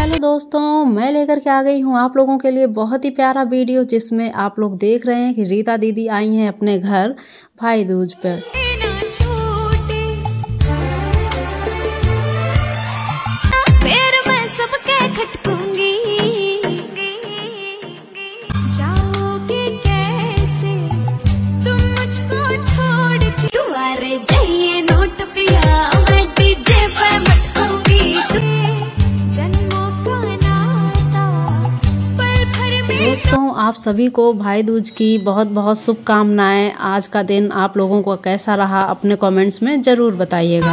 Hello दोस्तों, मैं लेकर के आ गई हूँ आप लोगों के लिए बहुत ही प्यारा वीडियो जिसमें आप लोग देख रहे हैं कि रीता दीदी आई हैं अपने घर भाई दूज पर। दोस्तों, आप सभी को भाई दूज की बहुत बहुत शुभकामनाएँ। आज का दिन आप लोगों को कैसा रहा, अपने कमेंट्स में ज़रूर बताइएगा।